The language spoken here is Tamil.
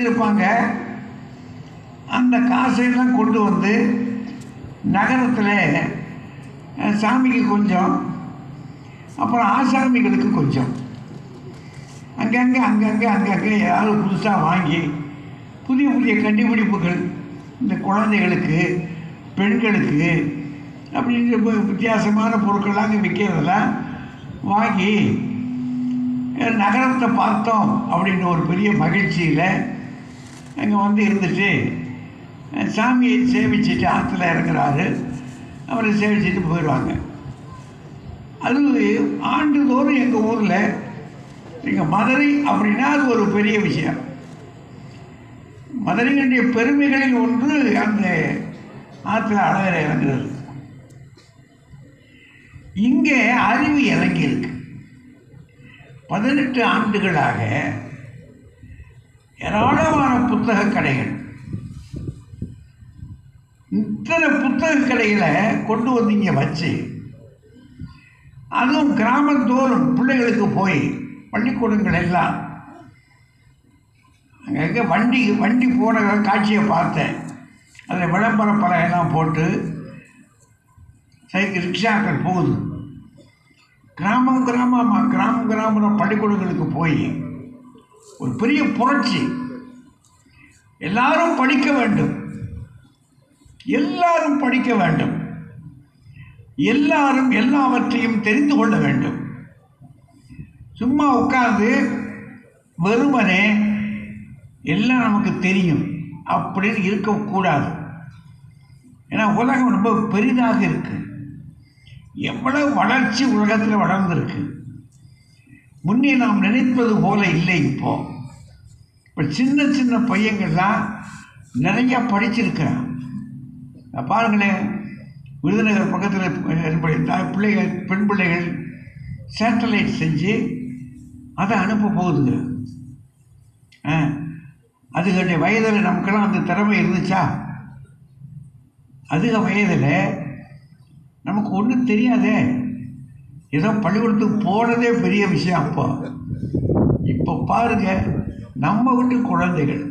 இருப்பாங்க அந்த காசையெல்லாம் கொண்டு வந்து நகரத்தில் சாமிக்கு கொஞ்சம் அப்புறம் ஆசாமிகளுக்கு கொஞ்சம். அங்கங்கே அங்கங்கே அங்கங்கே ஏதாவது புதுசாக வாங்கி புதிய புதிய கண்டுபிடிப்புகள் இந்த குழந்தைகளுக்கு பெண்களுக்கு அப்படின்ற வித்தியாசமான பொருட்கள்லாம் அங்கே விற்கிறதெல்லாம் வாங்கி நகரத்தை பார்த்தோம் அப்படின்னு ஒரு பெரிய மகிழ்ச்சியில் அங்கே வந்து இருந்துட்டு சாமியை சேவிச்சுட்டு ஆற்றுல இறங்குறாரு. அவரை சேவிச்சுட்டு போயிடுவாங்க. அது ஆண்டுதோறும் எங்கள் ஊரில் எங்கள் மதுரை அப்படின்னா அது ஒரு பெரிய விஷயம். மதுரையினுடைய பெருமைகளில் ஒன்று அந்த ஆற்றுல அழகரை இறங்குறது. இங்கே அறிவு இறங்கியிருக்கு. பதினெட்டு ஆண்டுகளாக ஏராளமான புத்தக கடைகள். இத்தனை புத்தக கடைகளை கொண்டு வந்து இங்கே வச்சு அதுவும் கிராமந்தோறும் பிள்ளைகளுக்கு போய் பள்ளிக்கூடங்கள் எல்லாம் அங்கே வண்டி வண்டி போன காட்சியை பார்த்தேன். அதில் விளம்பர பலகையெல்லாம் போட்டு சைக்கிள் ரிக்ஷாக்கள் போகுது. கிராமம் கிராமமாக கிராமம் கிராமம் பள்ளிக்கூடங்களுக்கு போய் ஒரு பெரிய புரட்சி. எல்லாரும் படிக்க வேண்டும். எல்லாரும் படிக்க வேண்டும். எல்லாரும் எல்லாவற்றையும் தெரிந்து கொள்ள வேண்டும். சும்மா உட்கார்ந்து வெறுமனே எல்லாம் நமக்கு தெரியும் அப்படின்னு இருக்கக்கூடாது. ஏன்னா உலகம் ரொம்ப பெரிதாக இருக்குது எவ்வளவு வளர்ச்சி உலகத்தில் வளர்ந்துருக்கு. முன்னே நாம் நினைப்பது போல இல்லை இப்போ. இப்போ சின்ன சின்ன பையங்கள்லாம் நிறையா படிச்சிருக்கிறான். பாருங்களேன் விருதுநகர் பக்கத்தில் பிள்ளைகள் பெண் பிள்ளைகள் சேட்டலைட் செஞ்சு அதை அனுப்ப போகுதுங்க. ஆ அதுகளுடைய வயதில் நமக்கெல்லாம் அந்த திறமை இருந்துச்சா? அதிக வயதில் நமக்கு ஒன்றும் தெரியாதே. ஏதோ பள்ளிக்கூடத்துக்கு போனதே பெரிய விஷயம் அப்போ. இப்போ பாருங்க நம்ம வீட்டு குழந்தைகள்.